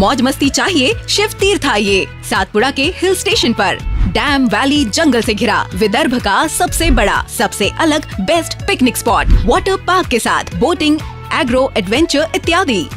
मौज मस्ती चाहिए, शिव तीर्थ आइए, सातपुड़ा के हिल स्टेशन पर। डैम वैली जंगल से घिरा, विदर्भ का सबसे बड़ा, सबसे अलग, best picnic spot, water park के साथ, बोटिंग, एग्रो एडवेंचर इत्यादि।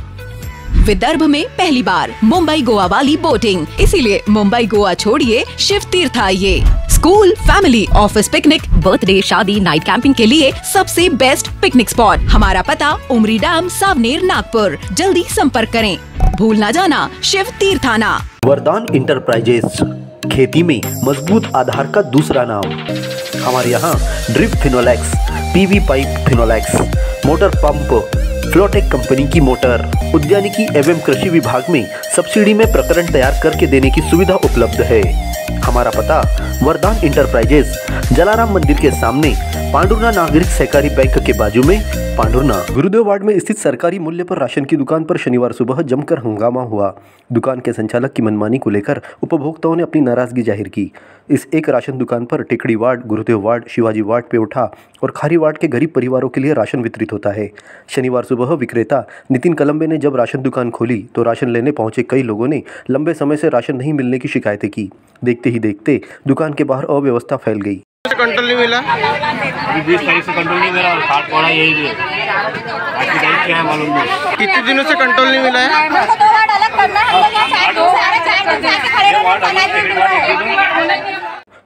विदर्भ में पहली बार, मुंबई गोवा वाली बोटिंग। इसीलिए मुंबई गोवा छोड़िए, शिव तीर्थ आइए। School family office picnic birthday शादी नाइट कैंपिंग के लिए सबसे बेस्ट पिकनिक स्पॉट हमारा पता, उमरी डैम सावनेर, नागपुर। जल्दी संपर्क करें। भूल न जाना, शिव तीर्थाना वरदान इंटरप्राइजेस खेती में मज़बूत आधार का दूसरा नाम। हमारे यहाँ drip Finolex PV pipe Finolex motor pump Flotek company की मोटर उद्यानिकी एवं कृषि विभाग में सब्सिडी में प्रकरण तैयार करके देने की सुविधा उपलब्ध है। हमारा पता वरदान इंटरप्राइजेस जलाराम मंदिर के सामने पांडुरना नागरिक सहकारी बैंक के बाजू में पांडुरना। गुरुदेव वार्ड में स्थित सरकारी मूल्य पर राशन की दुकान पर शनिवार सुबह जमकर हंगामा हुआ। दुकान के संचालक की मनमानी को लेकर उपभोक्ताओं ने अपनी नाराज़गी ज़ाहिर की। इस एक राशन दुकान पर Tikdi ward, Gurudev ward, Shivaji ward पे उठा और खारी वार्ड के गरीब परिवारों के लिए राशन वितरित होता है। शनिवार सुबह विक्रेता नितिन कलम्बे ने जब राशन दुकान खोली तो राशन लेने पहुँचे कई लोगों ने लंबे समय से राशन नहीं मिलने की शिकायतें की। देखते ही देखते दुकान के बाहर अव्यवस्था फैल गई। कंट्रोल नहीं मिला? बीस तारीख से कंट्रोल नहीं मिला और साठ पड़ा यही भी तारीख क्या है मालूम नहीं। कितने दिनों से कंट्रोल नहीं मिला है।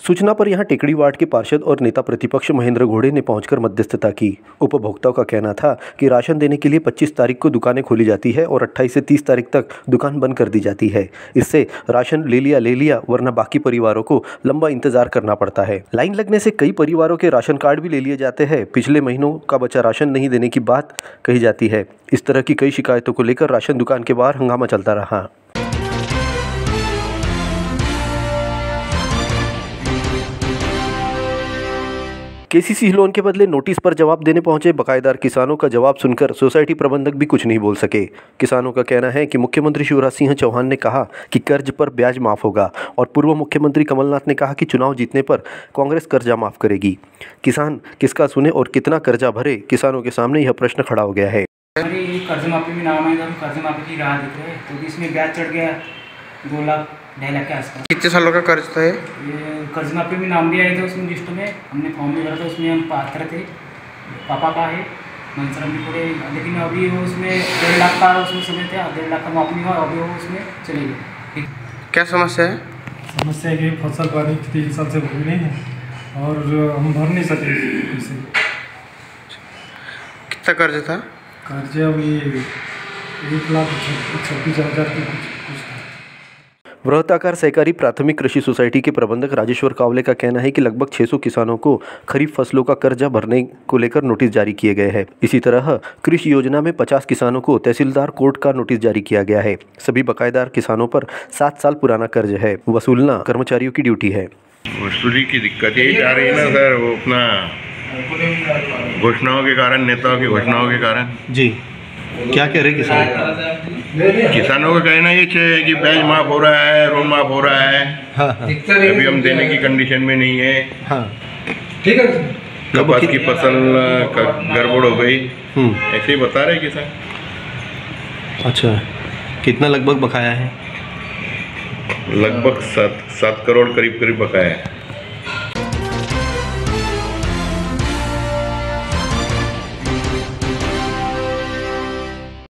सूचना पर यहाँ टेकड़ी वार्ड के पार्षद और नेता प्रतिपक्ष महेंद्र घोड़े ने पहुंचकर मध्यस्थता की। उपभोक्ताओं का कहना था कि राशन देने के लिए 25 तारीख को दुकानें खोली जाती है और 28 से 30 तारीख तक दुकान बंद कर दी जाती है। इससे राशन ले लिया ले लिया, वरना बाकी परिवारों को लंबा इंतज़ार करना पड़ता है। लाइन लगने से कई परिवारों के राशन कार्ड भी ले लिए जाते हैं। पिछले महीनों का बचा राशन नहीं देने की बात कही जाती है। इस तरह की कई शिकायतों को लेकर राशन दुकान के बाहर हंगामा चलता रहा। केसीसी लोन के बदले नोटिस पर जवाब देने पहुँचे। बकायेदार किसानों का जवाब सुनकर सोसाइटी प्रबंधक भी कुछ नहीं बोल सके। किसानों का कहना है कि मुख्यमंत्री शिवराज सिंह चौहान ने कहा कि कर्ज पर ब्याज माफ़ होगा और पूर्व मुख्यमंत्री कमलनाथ ने कहा कि चुनाव जीतने पर कांग्रेस कर्जा माफ़ करेगी। किसान किसका सुने और कितना कर्जा भरे, किसानों के सामने यह प्रश्न खड़ा हो गया है। कर्ज माफ़ी में नाम आएगा कर्ज माफ़ी की राह क्योंकि इसमें ब्याज चढ़ गया। दो लाख ढाई लाख के आसपास कितने सालों का कर्ज था ये? ये कर्ज माफ़ी में नाम भी आए थे उसमें लिस्ट में हमने फॉर्म भी भरा था उसमें हम पात्र थे। पापा का है मंसरम भी पूरे लेकिन अभी वो उसमें डेढ़ लाख का उसमें समय था डेढ़ लाख का माफ़ी नहीं हुआ अभी वो उसमें चले गए। क्या समस्या है? समस्या है कि फ़सल पानी तीन साल से भूमि नहीं है और हम भर नहीं सके इसे कितना कर्ज था? कर्ज अभी एक लाख छब्बीस हज़ार के कुछ। वृहताकार सहकारी प्राथमिक कृषि सोसाइटी के प्रबंधक राजेश्वर कावले का कहना है कि लगभग 600 किसानों को खरीफ फ़सलों का कर्जा भरने को लेकर नोटिस जारी किए गए हैं। इसी तरह कृषि योजना में 50 किसानों को तहसीलदार कोर्ट का नोटिस जारी किया गया है। सभी बकायेदार किसानों पर सात साल पुराना कर्ज है। वसूलना कर्मचारियों की ड्यूटी है। वसूली की दिक्कत यही आ रही है ना सर वो अपना घोषणाओं के कारण नेताओं की घोषणाओं के कारण। जी। क्या कह रहे किसान? किसानों का कहना ये है कि ब्याज माफ़ हो रहा है लोन माफ़ हो रहा है। हाँ। हाँ अभी हम देने की कंडीशन में नहीं है। हाँ। कपास की फ़सल गड़बड़ हो गई। हम्म, ऐसे ही बता रहे किसान। अच्छा। कितना लगभग बकाया है? लगभग सात सात करोड़ करीब करीब बकाया है।